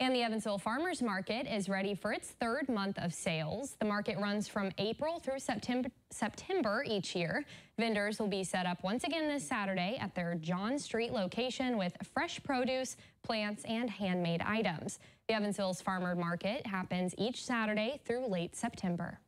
And the Evansville Farmers Market is ready for its third month of sales. The market runs from April through September, September each year. Vendors will be set up once again this Saturday at their John Street location with fresh produce, plants, and handmade items. The Evansville's Farmer Market happens each Saturday through late September.